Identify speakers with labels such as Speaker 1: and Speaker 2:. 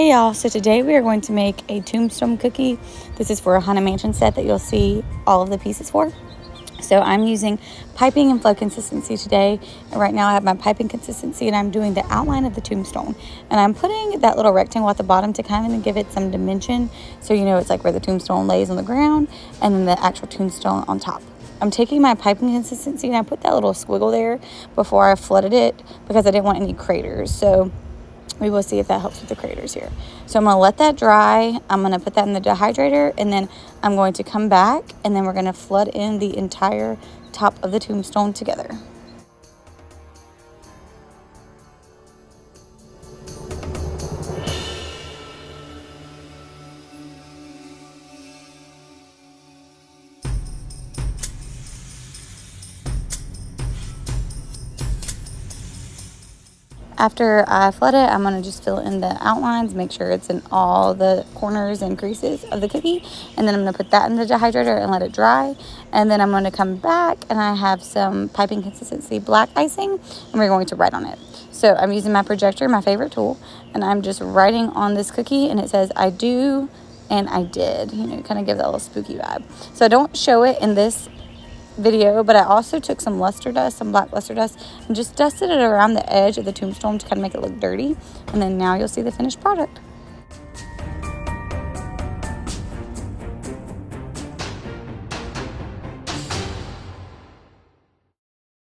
Speaker 1: Hey y'all, so today we are going to make a tombstone cookie. This is for a Haunted Mansion set that you'll see all of the pieces for. So I'm using piping and flow consistency today. And right now I have my piping consistency and I'm doing the outline of the tombstone. And I'm putting that little rectangle at the bottom to kind of give it some dimension. So you know it's like where the tombstone lays on the ground and then the actual tombstone on top. I'm taking my piping consistency and I put that little squiggle there before I flooded it because I didn't want any craters. So we will see if that helps with the craters here. So I'm to let that dry. I'm to put that in the dehydrator and then I'm going to come back and then we're to flood in the entire top of the tombstone together. After I flood it, I'm gonna just fill in the outlines, make sure it's in all the corners and creases of the cookie. And then I'm gonna put that in the dehydrator and let it dry. And then I'm gonna come back and I have some piping consistency black icing and we're going to write on it. So I'm using my projector, my favorite tool, and I'm just writing on this cookie and it says, I do and I did, you know, kind of give that little spooky vibe. So I don't show it in this video, but I also took some luster dust, some black luster dust, and just dusted it around the edge of the tombstone to kind of make it look dirty. And then now you'll see the finished product.